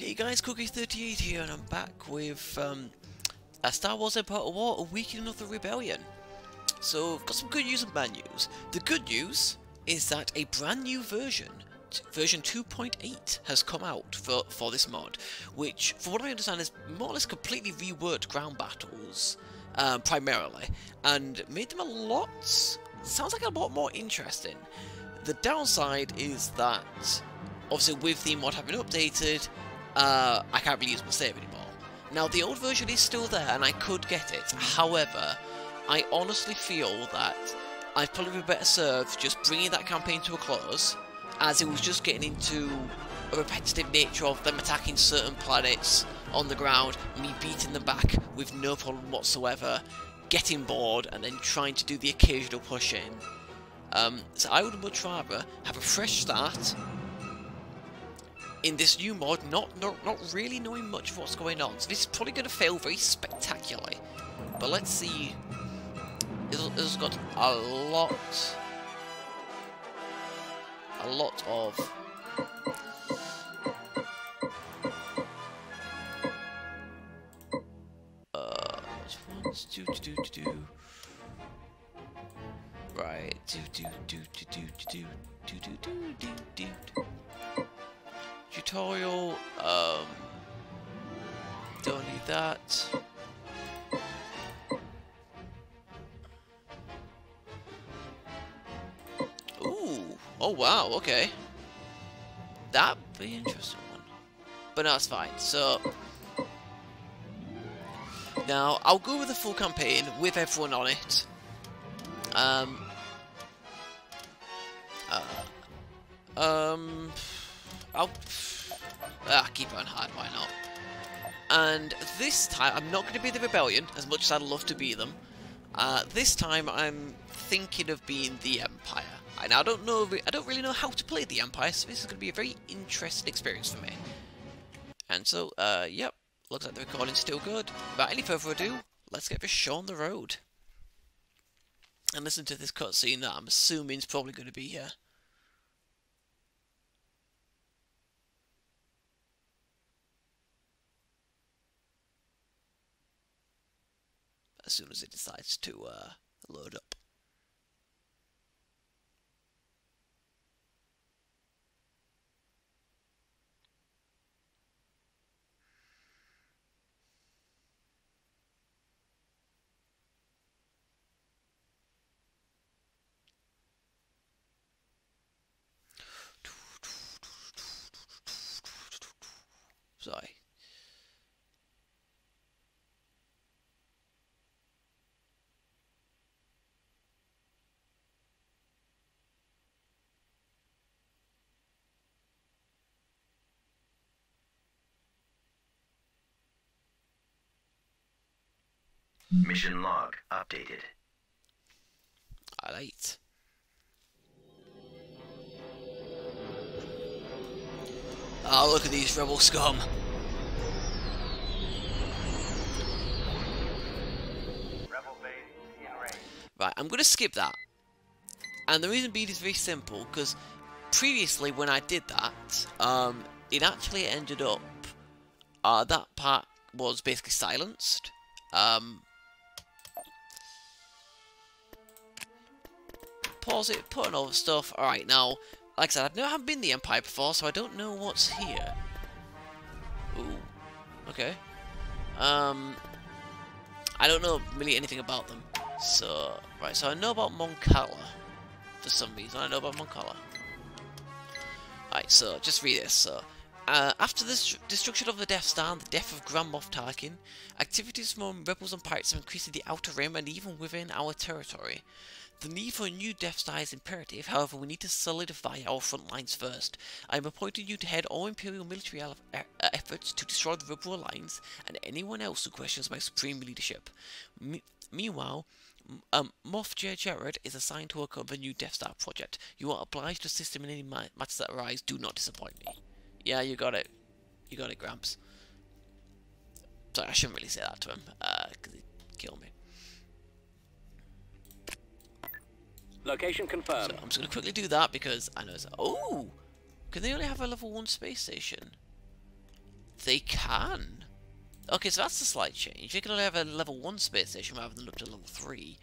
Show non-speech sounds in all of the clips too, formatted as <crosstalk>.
Hey guys, Coolkid38 here, and I'm back with um, a Star Wars Empire at War, Awakening of the Rebellion. So, I've got some good news and bad news. The good news is that a brand new version, version 2.8, has come out for, for this mod, which, for what I understand, is more or less completely reworked ground battles, um, primarily, and made them a lot, sounds like a lot more interesting. The downside is that, obviously with the mod having updated, uh, I can't really use my save anymore. Now, the old version is still there, and I could get it. However, I honestly feel that I'd probably be better served just bringing that campaign to a close, as it was just getting into a repetitive nature of them attacking certain planets on the ground, me beating them back with no problem whatsoever, getting bored, and then trying to do the occasional push in. Um, so I would much rather have a fresh start, in this new mod, not, not, not really knowing much of what's going on. So this is probably going to fail very spectacularly. But let's see. It's got a lot, a lot of uh, do do do do. Right, do do do do do do do do do do tutorial. Um, don't need that. Ooh. Oh, wow. Okay. That'd be interesting one. But no, fine. So... Now, I'll go with the full campaign with everyone on it. Um... Uh, um... I'll ah, keep on hard, why not? And this time, I'm not going to be the Rebellion, as much as I'd love to be them. Uh, this time, I'm thinking of being the Empire. I don't know, I don't really know how to play the Empire, so this is going to be a very interesting experience for me. And so, uh, yep, looks like the recording's still good. Without any further ado, let's get this show on the road. And listen to this cutscene that I'm assuming is probably going to be here. As soon as it decides to uh, load up. Sorry. Mission log updated. Alright. Oh, look at these rebel scum. Right, I'm going to skip that. And the reason being is very simple, because previously when I did that, um, it actually ended up, uh, that part was basically silenced. Um, pause it, put on all the stuff. Alright, now, like I said, I've never been the Empire before, so I don't know what's here. Ooh. Okay. Um, I don't know really anything about them. So, right, so I know about Mon Cala. For some reason, I know about Mon Cala. Right, so, just read this. So, uh, after the destruction of the Death Star and the death of Grand Moff Tarkin, activities from rebels and pirates have increased in the Outer Rim and even within our territory. The need for a new Death Star is imperative, however we need to solidify our front lines first. I am appointing you to head all Imperial military efforts to destroy the Rebel Alliance and anyone else who questions my supreme leadership. Me meanwhile, um, Moff Jerjerrod is assigned to work on the new Death Star project. You are obliged to assist him in any matters that arise. Do not disappoint me. Yeah, you got it. You got it, Gramps. Sorry, I shouldn't really say that to him, because uh, he'd kill me. Location confirmed. So I'm just going to quickly do that because I know it's... Oh! Can they only have a level 1 space station? they can. Okay, so that's a slight change. They can only have a level 1 space station rather than up to level 3.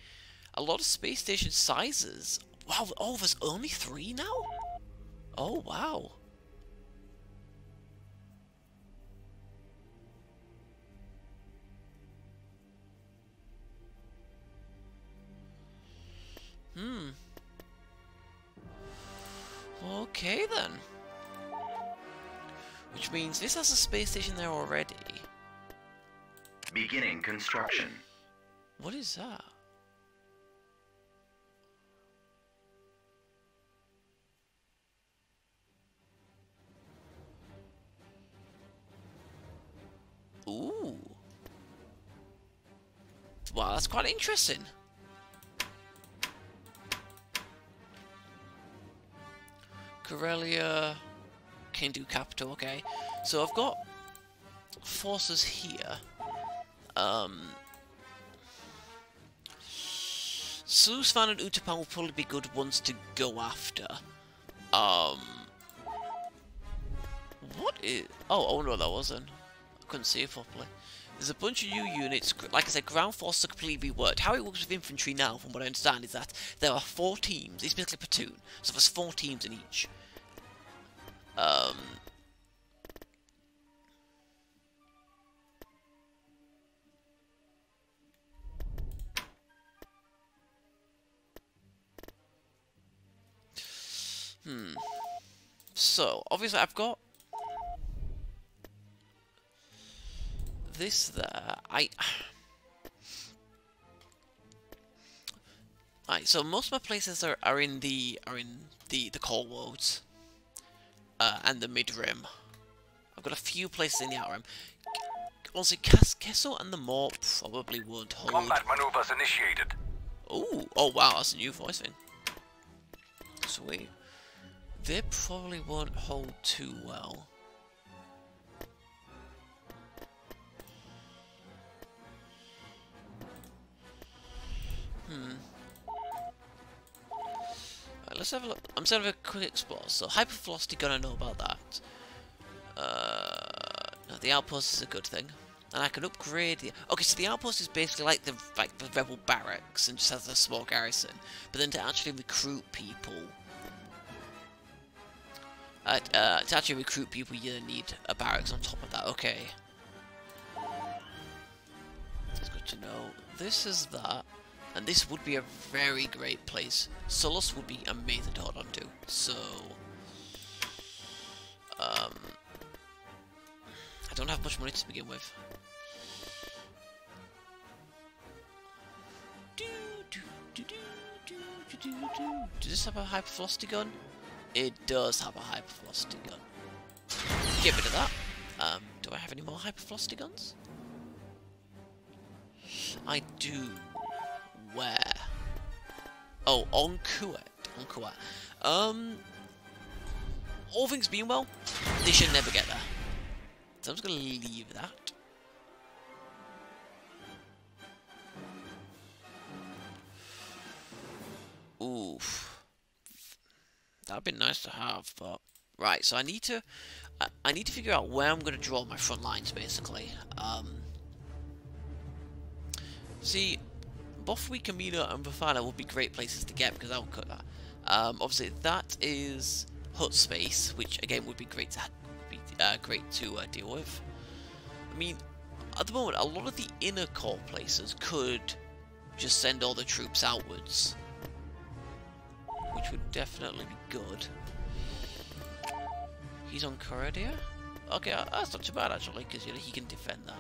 A lot of space station sizes. Wow, oh, there's only 3 now? Oh, wow. Hmm. Okay then. Which means this has a space station there already. Beginning construction. What is that? Ooh. Wow, that's quite interesting. Corellia can do capital, okay. So I've got forces here. Um, Sluis Van and Utapau will probably be good ones to go after. Um, what is... Oh, oh no, that wasn't. I couldn't see it properly. There's a bunch of new units. Like I said, ground forces are completely reworked. How it works with infantry now, from what I understand, is that there are four teams. It's basically a platoon. So there's four teams in each. Um, hmm. So, obviously I've got this there. I... Right, so most of my places are, are in the are in the the core worlds uh, and the mid rim. I've got a few places in the outer rim. Also, Kessel and the Maw probably won't hold. Combat maneuvers initiated. Oh, oh wow, that's a new voice thing. Sweet. They probably won't hold too well. Let's have a look. I'm just have a quick explore. So, hypervelocity gonna know about that. Uh, no, the outpost is a good thing. And I can upgrade the... Okay, so the outpost is basically like the like the rebel barracks and just has a small garrison. But then to actually recruit people... Uh, uh, to actually recruit people, you need a barracks on top of that. Okay. It's good to know. This is that. And this would be a very great place. Sullust would be amazing to hold on to. So... Um... I don't have much money to begin with. Does this have a hypervelocity gun? It does have a hypervelocity gun. Get rid of that. Um, do I have any more hypervelocity guns? I do. Where? Oh, on Kuat. On Kuat. Um, all things being well, they should never get there. So I'm just going to leave that. Oof. That'd be nice to have, but... Right, so I need to... I, I need to figure out where I'm going to draw my front lines, basically. Um... See, Bothawui, Kamino, and Bafana would be great places to get, because I will cut that. Um, obviously, that is Hutt space, which, again, would be great to, be, uh, great to uh, deal with. I mean, at the moment, a lot of the inner core places could just send all the troops outwards which would definitely be good. He's on Corridor? Okay, uh, that's not too bad actually, because you know, he can defend that.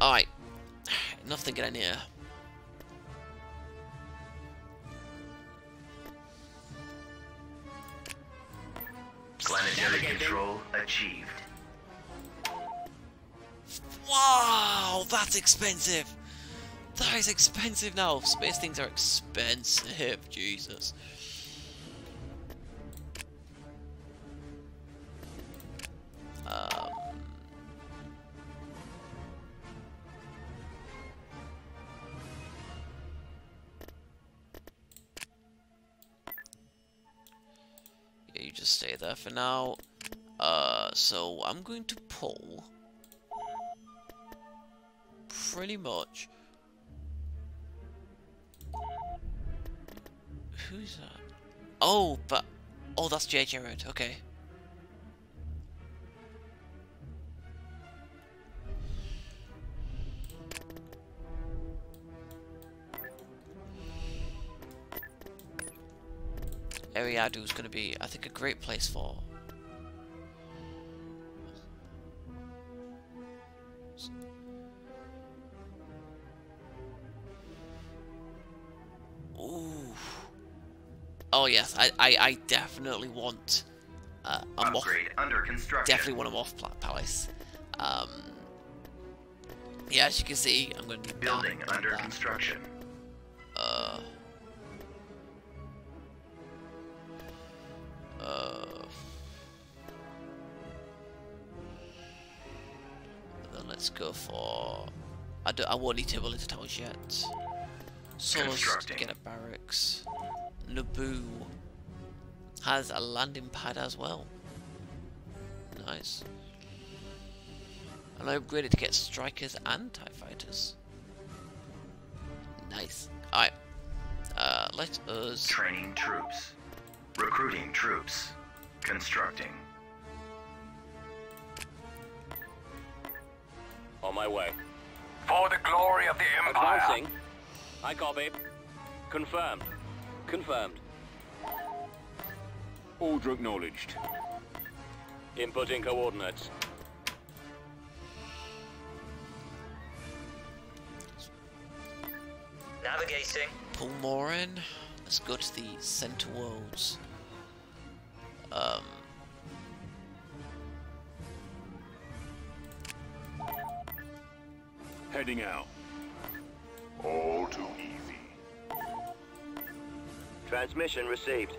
Alright. Nothing getting here. Planetary control achieved. Wow, that's expensive! That is expensive now. Space things are expensive. Jesus. Um. Stay there for now. Uh, so I'm going to pull pretty much. Who's that? Oh, but oh, that's J. Jerjerrod. Okay. Eriadu is going to be, I think, a great place for. Ooh. Oh yes, I, I, I definitely want uh, a Moff. Upgrade under construction. Definitely want a Moff palace. Um. Yeah, as you can see, I'm going to be Building under that. construction. Uh. Uh. Then let's go for. I don't. I won't need to into towers yet. Sullust to get a barracks. Naboo has a landing pad as well. Nice. And I upgraded to get strikers and TIE fighters. Nice. Alright. Uh, let us... Training troops. Recruiting troops. Constructing. On my way. For the glory of the Empire. Advancing. I copy. Confirmed. Confirmed. Order acknowledged. Inputting coordinates. Navigating. pull more in. Let's go to the center worlds. Um, Heading out. All too easy. Transmission received.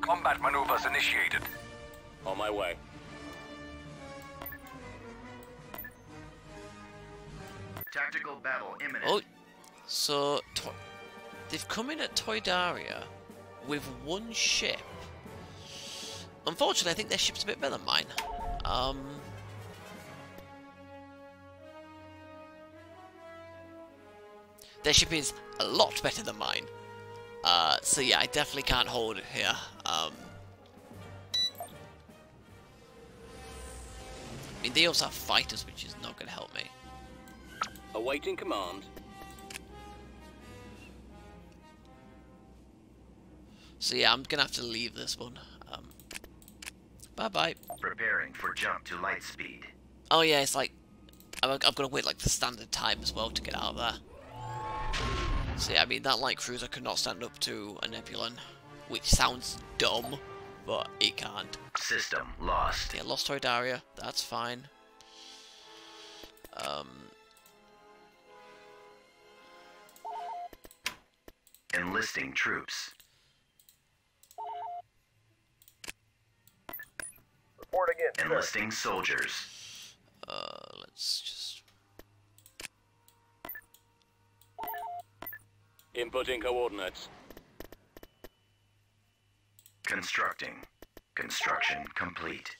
Combat maneuvers initiated. On my way. Tactical battle imminent. oh, so to- they've come in at Toydaria with one ship. Unfortunately, I think their ship's a bit better than mine. Um, their ship is a lot better than mine. Uh, so yeah, I definitely can't hold it here. Um, I mean, they also have fighters, which is not going to help me. Awaiting command. So yeah, I'm gonna have to leave this one. Um, bye bye. Preparing for jump to light speed. Oh yeah, it's like I'm, I'm gonna wait like the standard time as well to get out of there. So yeah, I mean that light cruiser could not stand up to a Nebulon, which sounds dumb, but it can't. System lost. Yeah, lost Toydaria, that's fine. Um, Enlisting troops. Reporting in. sir. Enlisting soldiers. uh, let's just Inputting coordinates. Constructing. Construction complete.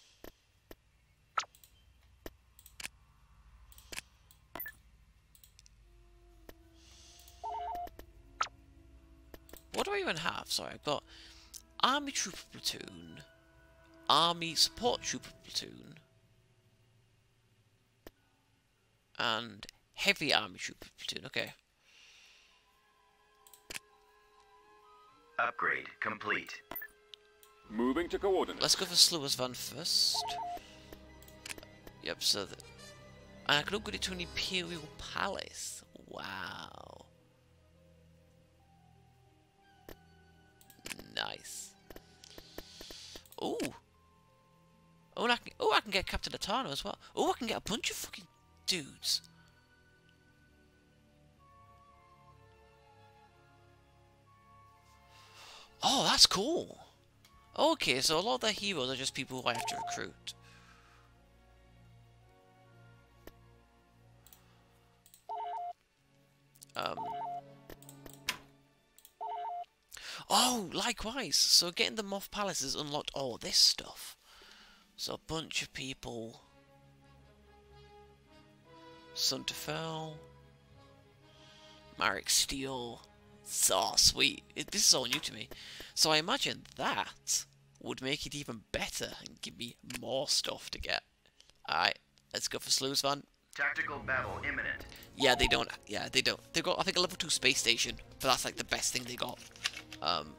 What do I even have? Sorry, I've got Army Trooper Platoon, Army Support Trooper Platoon, and Heavy Army Trooper Platoon. Okay. Upgrade complete. Moving to coordinates. Let's go for Sluis Van first. Yep, so that. And I can upgrade it to an Imperial Palace. Wow. Nice. Ooh. Oh, I can, oh, I can get Captain Atano as well. Oh, I can get a bunch of fucking dudes. Oh, that's cool. Okay, so a lot of the heroes are just people who I have to recruit. Um. Oh, likewise. So getting the Moff Palace has unlocked all this stuff. So a bunch of people. Soontir Fel. Marek Stele. So sweet. It, this is all new to me. So I imagine that would make it even better and give me more stuff to get. Alright, let's go for Sluis Van. Tactical battle imminent. Yeah, they don't. Yeah, they don't. They've got, I think, a level 2 space station. But that's like the best thing they got. Um,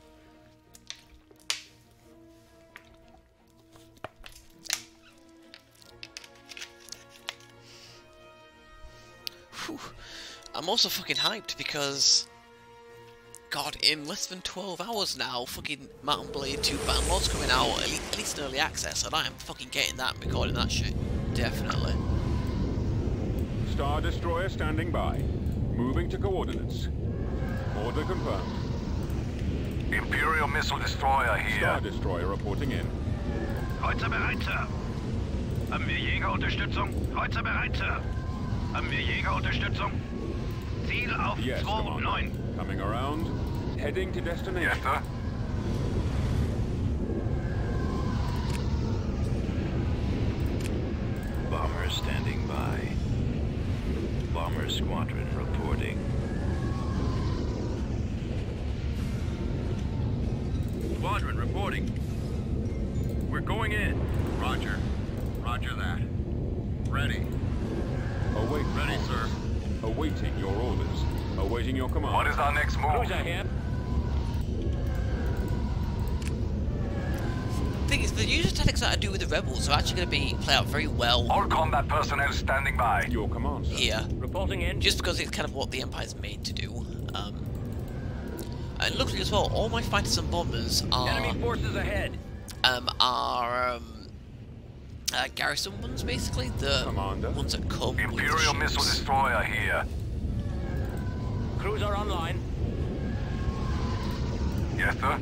Whew. I'm also fucking hyped because, God, in less than 12 hours now, fucking Mount & Blade 2 Bannerlord's coming out, at least, at least in early access, and I am fucking getting that and recording that shit. Definitely. Star Destroyer standing by. Moving to coordinates. Order confirmed. Imperial Missile Destroyer here. Star. Destroyer reporting in. Kreuzer bereit, Sir. Haben wir Jägerunterstützung? Kreuzer bereit, Sir. Haben wir Jägerunterstützung? Ziel auf Yes, 2 Commander. Coming around. Heading to destination. Yes, sir. Bomber standing by. Bomber squadron reporting. Squadron Awaiting your command. What is our next move? Cruiser here. thing is, the usual tactics that I do with the rebels are actually going to be play out very well All combat personnel standing by. Your command, sir. here, Reporting in. just because it's kind of what the Empire's made to do. Um, and luckily as well, all my fighters and bombers are Enemy forces ahead. um, are um, uh, garrison ones, basically the Commander. ones that come with Imperial the Missile. Destroyer here. Cruiser online. Yes, sir.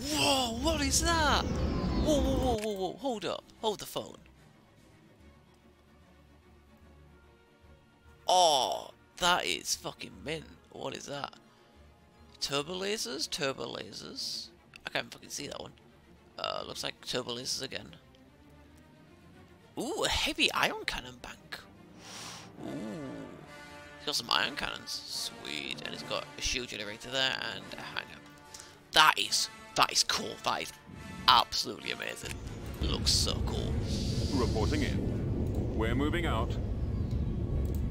Whoa! What is that? Whoa! Whoa! Whoa! Whoa! Whoa! Hold up! Hold the phone. Oh, that is fucking mint. What is that? Turbo lasers? Turbo lasers? I can't fucking see that one. Uh, looks like turbo lasers again. Ooh, a heavy ion cannon bank. Ooh. It's got some ion cannons. Sweet. And it's got a shield generator there and a hangar. That is, that is cool. That is absolutely amazing. Looks so cool. Reporting in. We're moving out.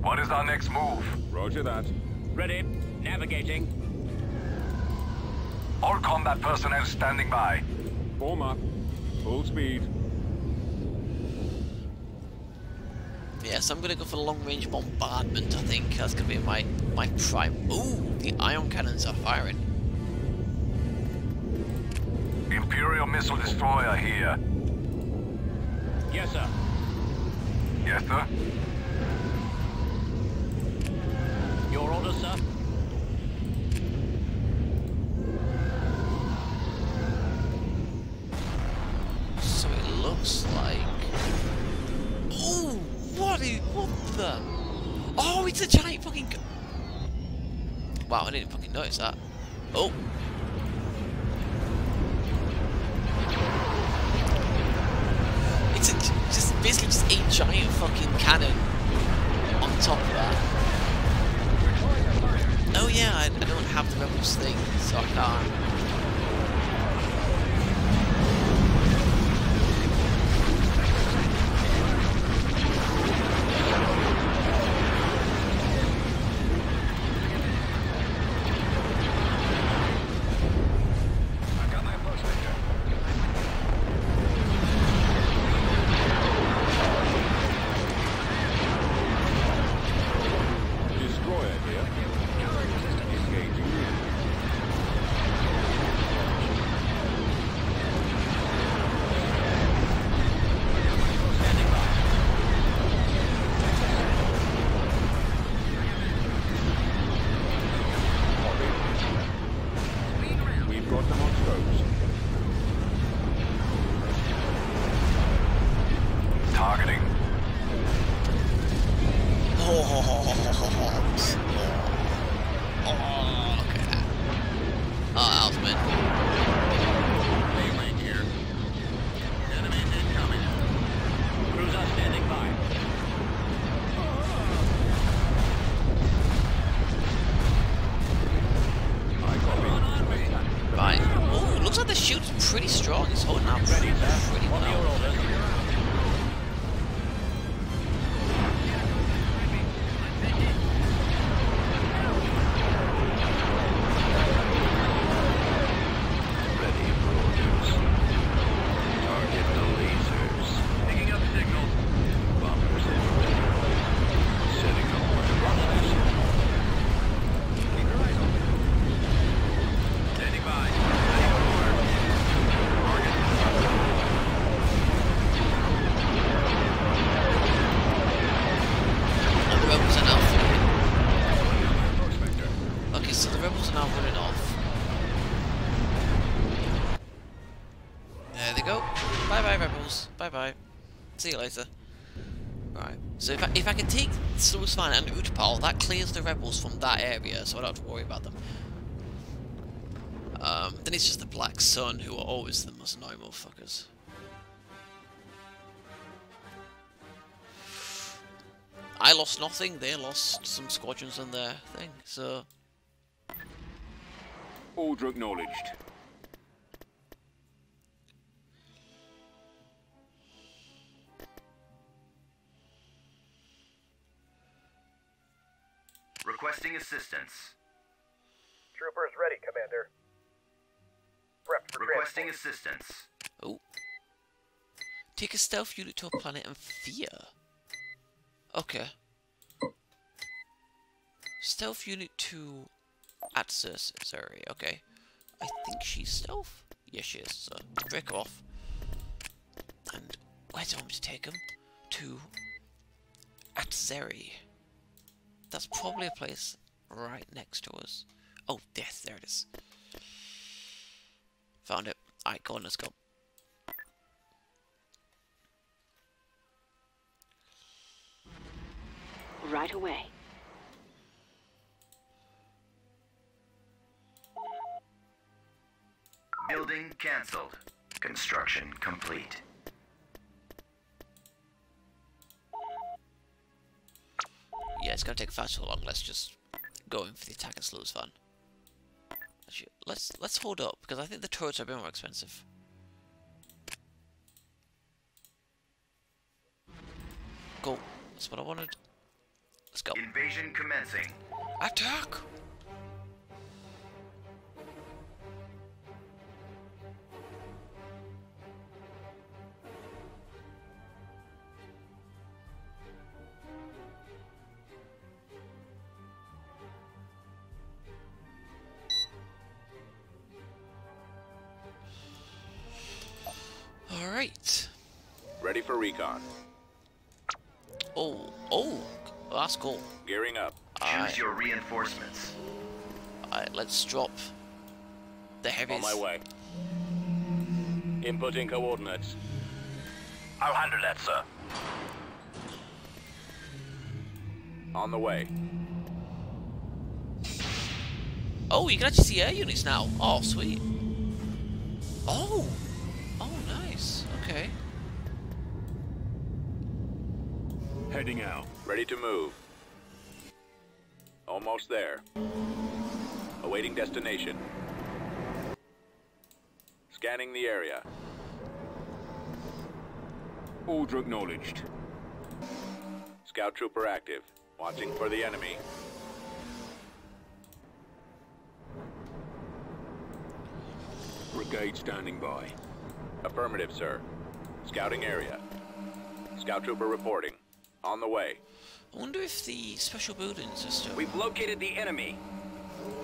What is our next move? Roger that. Ready. Navigating. All combat personnel standing by. Form up. Full speed. Yes, I'm gonna go for long range bombardment. I think that's gonna be my my prime. Ooh, the ion cannons are firing. Imperial Missile Destroyer here. Yes, sir. Yes, sir. Your orders, sir. Wow, I didn't fucking notice that. Oh. See you later. Right. So if I, if I can take Sluis Van and Utapau, that clears the rebels from that area, so I don't have to worry about them. Um, then it's just the Black Sun, who are always the most annoying motherfuckers. I lost nothing, they lost some squadrons on their thing, so... Order acknowledged. Requesting assistance. Troopers ready, Commander. Prep for Requesting assistance. Oh. Take a stealth unit to a planet and fear. Okay. Stealth unit to Atsus. Sorry, okay. I think she's stealth. Yes, she is. So break her off. And where do I want me to take him? To Atzerri. That's probably a place right next to us. Oh, yes, there it is. Found it. Alright, go on, let's go. Right away. Building cancelled. Construction complete. Yeah, it's gonna take far too long. Let's just go in for the attack and slow as fun. Actually, let's let's hold up because I think the turrets are a bit more expensive. Go. That's what I wanted. Let's go. Invasion commencing. Attack! For recon. Oh, oh, that's cool. Gearing up. Choose Alright, your reinforcements. alright, let's drop the heavies. On my way. Inputting coordinates. I'll handle that, sir. On the way. Oh, you can actually see air units now. Oh, sweet. Oh, nice. Okay. Heading out. Ready to move. Almost there. Awaiting destination. Scanning the area. Order acknowledged. Scout trooper active. Watching for the enemy. Brigade standing by. Affirmative, sir. Scouting area. Scout trooper reporting. On the way. I wonder if the special buildings are still. We've located the enemy.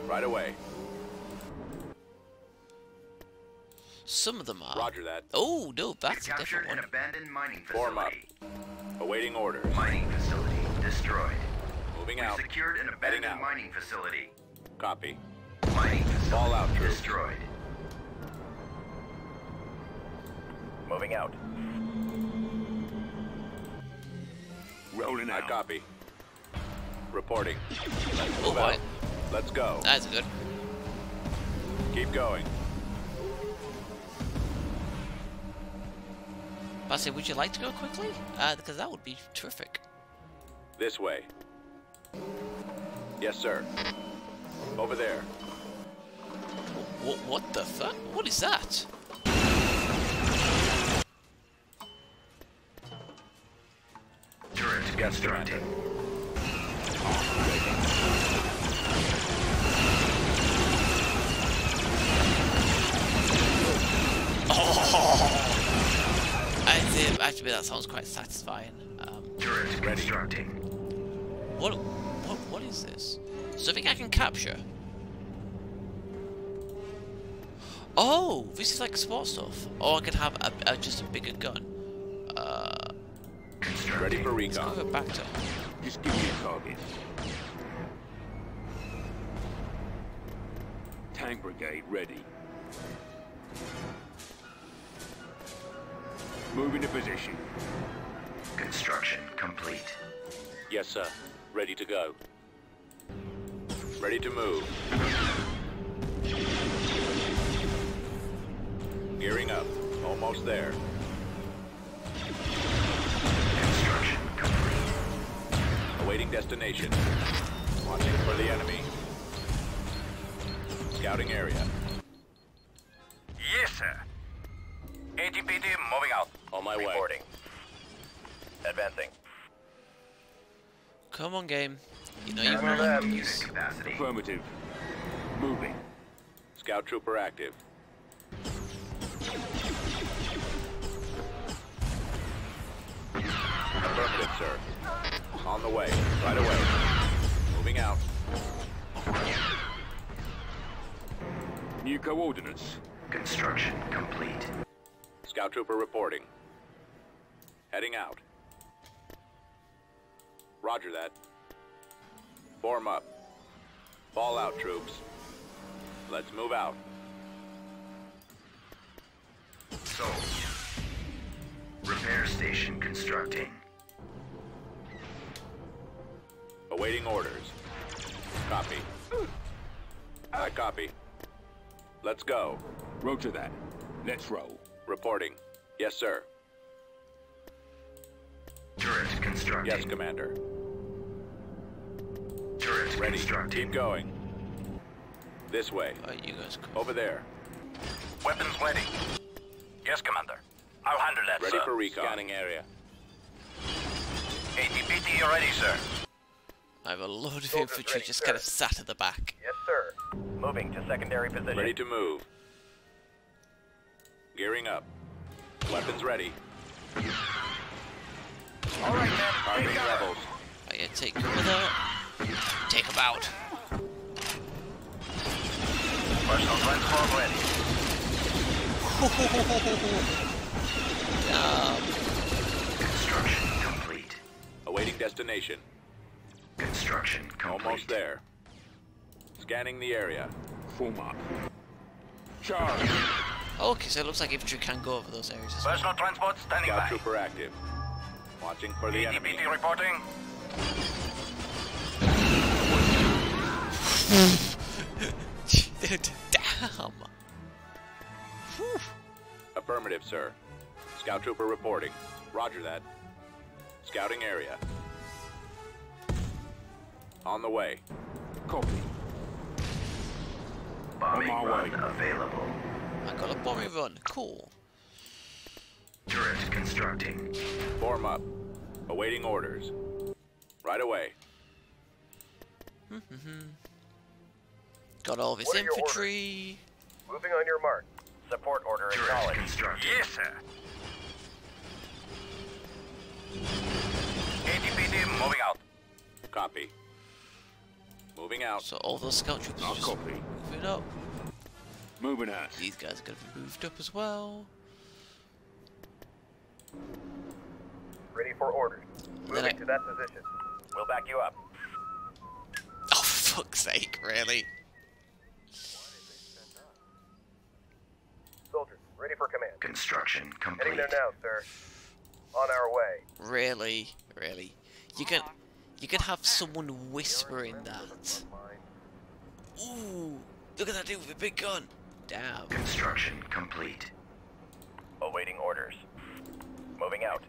Right away. Some of them are. Roger that. Oh no, We've that's a captured different an one. abandoned mining Form up. facility. Awaiting orders. Mining facility destroyed. Moving We've out. secured an Heading abandoned out. mining facility. Copy. Mining Fall out, facility troops. destroyed. Moving out. Rolling I copy. Reporting. Oh boy. Let's go. that's good. Keep going. I say, would you like to go quickly? Uh, because that would be terrific. This way. Yes, sir. Over there. What? What the fuck? What is that? Constructing. I did, actually, that sounds quite satisfying. Um, Turret constructing. what, what, what is this? Something I can capture? Oh, this is like sports stuff. Or I could have a, a, just a bigger gun. Uh, Ready for let's go recon. back to. Just give me a target. Tank brigade ready. Moving to position. Construction complete. Yes, sir. Ready to go. Ready to move. Gearing up. Almost there. Awaiting destination. Watching for the enemy. Scouting area. Yes, sir. ATPT moving out. On my way. Reporting. Advancing. Come on, game. You know you Never want. left unit capacity. Affirmative. Moving. Scout trooper active. Affirmative, sir. On the way. Right away. Moving out. New coordinates. Construction complete. Scout trooper reporting. Heading out. Roger that. Form up. Fall out, troops. Let's move out. Sold. Repair station constructing. Awaiting orders. Copy. I copy. Let's go. Roger that. Let's roll. Reporting. Yes, sir. Turret constructing. Yes, Commander. Turret Ready. constructing. Keep going. This way. Alright, you guys go. Over there. Weapons ready. Yes, Commander. I'll handle that, Ready sir. for recon. Scanning area. ATPT ready, sir. I have a load of Soldiers infantry ready, just sir. kind of sat at the back. Yes, sir. Moving to secondary position. Ready to move. Gearing up. Weapons ready. All right, men. Targeting Take cover. Right, oh, yeah, take cover there. Take them out. Personal transport ready. <laughs> Construction complete. Awaiting destination. Construction complete. Almost there. Scanning the area. Form up. Charge. Oh, okay, so it looks like infantry can go over those areas as well. Personal transport standing Scout by. trooper active. Watching for the enemy. ATPT reporting. <laughs> Damn. Whew. Affirmative, sir. Scout trooper reporting. Roger that. Scouting area. On the way. Copy. Bombing On my run way. available. I got a bombing run. Cool. Turret constructing. Form up. Awaiting orders. Right away. <laughs> Got all this What are infantry. Moving on your mark. Support order Turret acknowledged. constructing. Yes, sir. ATPT moving out. Copy. Moving out. So all those scout troops I'll are just copy. moving up. Moving out. These guys are gonna be moved up as well. Ready for orders. And then I- to that position. We'll back you up. Oh, <laughs> for fuck's sake, really? Soldiers, ready for command. Construction complete. Heading there now, sir. On our way. Really? Really? You can you can have someone whispering that. Ooh, look at that dude with a big gun. Damn. Construction complete. Awaiting orders. Moving out.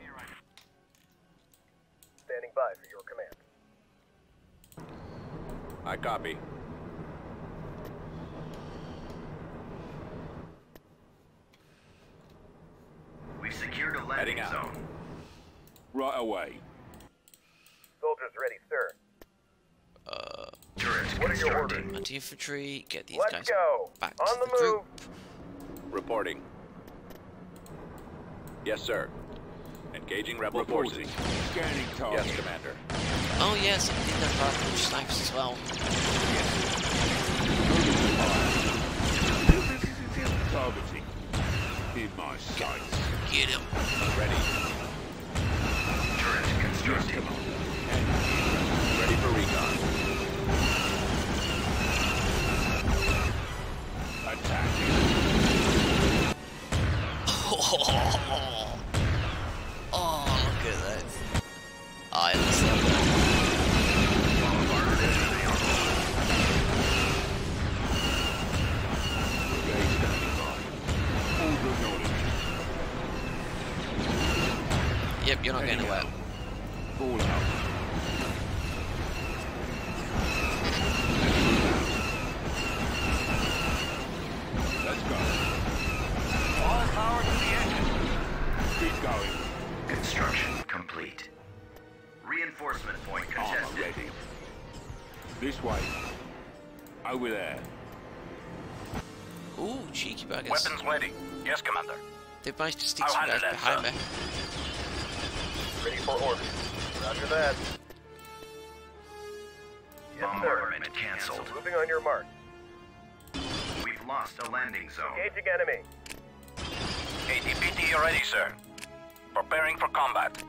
Standing by for your command. I copy. We've secured a landing Heading zone. Right away. Ready, sir. Uh, Turret What are your constructing. anti-infantry, get these Let's guys go. back On to the the, group. move. Reporting. Yes, sir. Engaging rebel Reporting. forces. Scanning target. Yes, Commander. Oh yes, I did that fire punch snipers as well. Targeting. In my sights. Get him. Ready. Turret constructing. Ready for recon. Attacking. Oh, look at that. I understand that. Brigade standing by. All acknowledged. Yep, you're not getting away. Fall out. Let's go. All power to the engine. Keep going. Construction complete. Reinforcement point Armor ready. This way. Over there. Ooh, cheeky buggers. Weapons ready. Yes, Commander. They've managed to stick I'll some guys handle that, behind me. Ready for orders. Roger that. Yes, sir. Bombardment cancelled. Moving on your mark. We've lost a landing zone. Engaging enemy. ATPT ready, sir. Preparing for combat.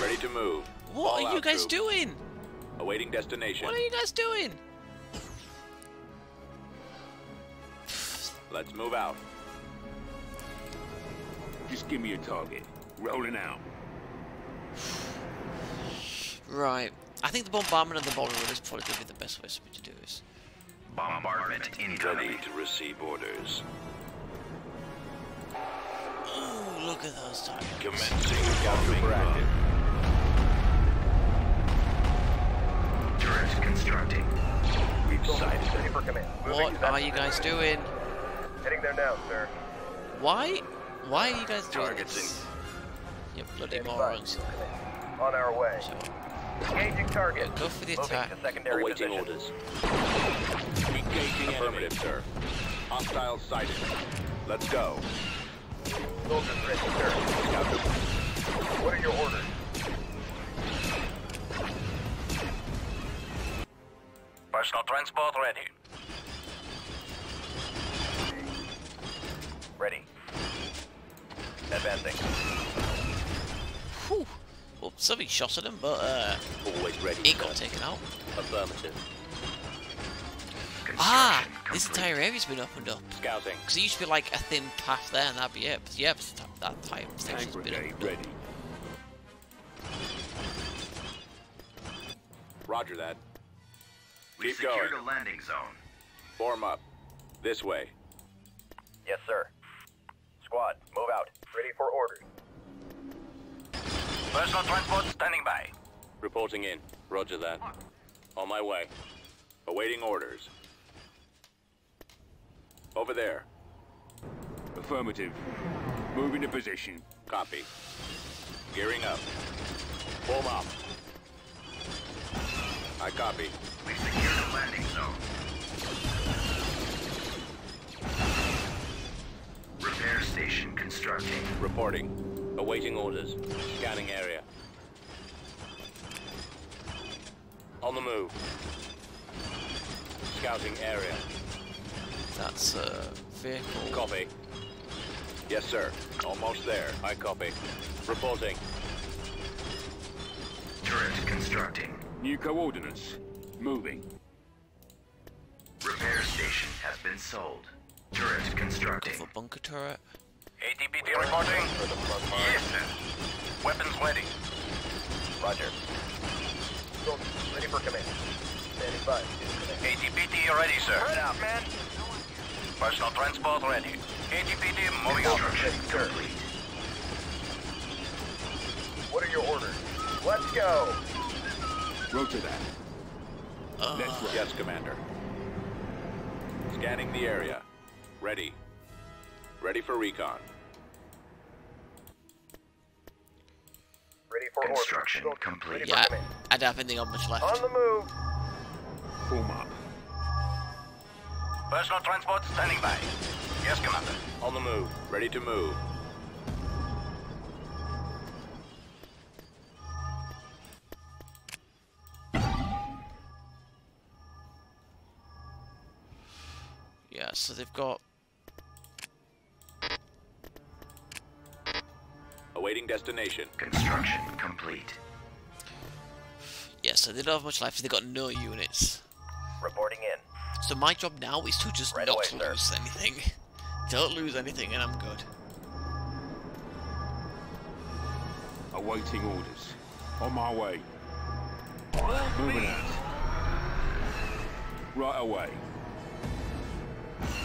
Ready to move. What All are you guys doing? Awaiting destination. What are you guys doing? Let's move out. Just give me a target. Rolling out. Right. I think the bombardment and the bomber is probably going to be the best way for me to do this. Bombardment incoming. Ready to receive orders. Ooh, look at those targets. Commencing Trooper active. Turret constructing. We've sighted. Ready for command. What are you guys doing? Heading there now, sir. Why? Why are you guys doing Targets this? You bloody morons. On our way. So, Engaging target. yeah, go for the Moving attack. to secondary Awaiting position. orders. Engaging Affirmative, sir. Hostile sighted. Let's go. Soldiers ready, sir. What are your orders? Personal transport ready. Ready. Advancing. Whew. Well, somebody shot at him, but uh, Always ready. it got taken out. Affirmative. Ah, this entire area's been opened up. Scouting. Because it used to be like a thin path there, and that'd be it. But yeah, but that, that entire section's been brigade opened up. ready. Roger that. We Keep secured going. a landing zone. Form up. This way. Yes, sir. Squad, move out. Ready for orders. Personal transport standing by. Reporting in. Roger that. On my way. Awaiting orders. Over there. Affirmative. Moving to position. Copy. Gearing up. Form up. I copy. We secure a landing zone. Repair station constructing. Reporting. Awaiting orders. Scanning area. On the move. Scouting area. That's a vehicle. Copy. Yes, sir. Almost there. I copy. Reporting. Turret constructing. New coordinates. Moving. Repair station has been sold. Turret constructing. For bunker turret. ATPT reporting. For the front line. Yes, sir. Weapons ready. Roger. Soldiers, ready for command. Standing by. Disconnect. ATPT ready, sir. Right out, man. Personal transport ready. ATPT moving out. Construction Ready, sir. complete. What are your orders? Let's go. Roger that. Uh, Let's roll. Yes, Commander. Scanning the area. Ready. Ready for recon. Ready for. Construction Soldiers, complete. Yeah, command. I don't think they got much left. On the move. Form up. Personal transport standing by. Yes, Commander. On the move. Ready to move. Yeah, so they've got Awaiting destination. Construction complete. yeah, so they don't have much left. They've got no units. Reporting in. So my job now is to just Right not away, sir. lose anything. Don't lose anything, and I'm good. Awaiting orders. On my way. Moving out. Right away.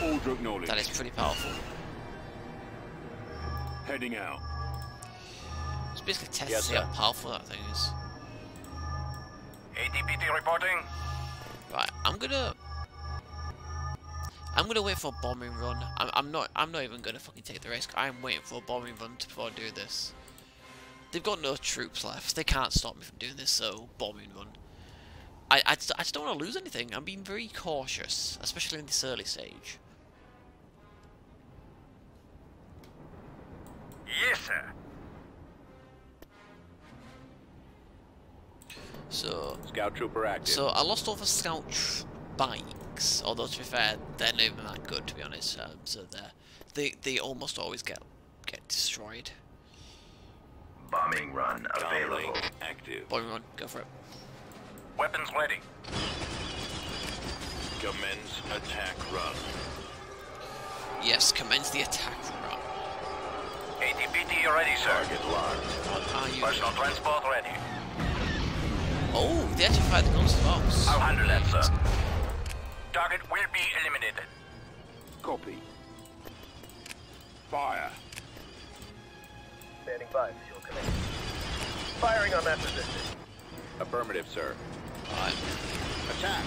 Order acknowledged. That is pretty powerful. Heading out. It's basically testing Yes, to see how powerful that thing is. ATPT reporting. Right, I'm gonna. I'm gonna wait for a bombing run. I'm, I'm not. I'm not even gonna fucking take the risk. I'm waiting for a bombing run before I do this. They've got no troops left. They can't stop me from doing this. So bombing run. I I just, I just don't want to lose anything. I'm being very cautious, especially in this early stage. Yes, sir. So Scout trooper active. so I lost all the scout tr- bikes. Although to be fair, they're not even that good to be honest. Um, so they they they almost always get get destroyed. Bombing run available. Downlink active. Bombing run, go for it. Weapons ready. Commence attack run. Yes, commence the attack run. ATPT ready, sir. Target locked. What are you? Personal transport ready. Oh, they actually fired the guns to us. I'll handle that, sir. Target will be eliminated. Copy. Fire. Standing by for your command. Firing on that position. Affirmative, sir. Right. Attack.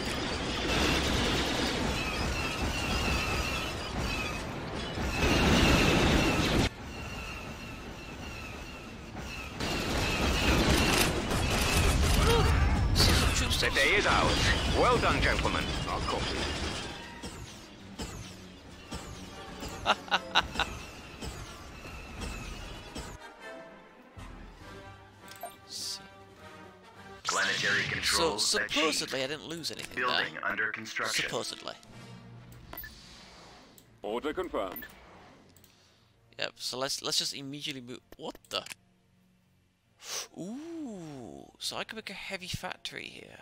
Some troops The still- day is ours. Well done, gentlemen. I'll copy. So, Planetary so control supposedly I didn't lose anything. Building there. under construction. Supposedly. Order confirmed. Yep. So let's let's just immediately move. What the? Ooh. So I could make a heavy factory here,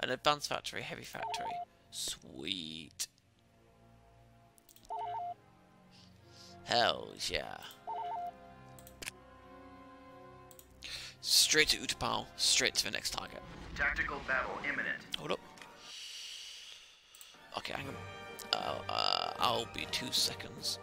an advanced factory, heavy factory. Sweet. Hell yeah. Straight to Utapau, straight to the next target. Tactical battle imminent. Hold up. Okay, hang on. Uh, uh, I'll be two seconds.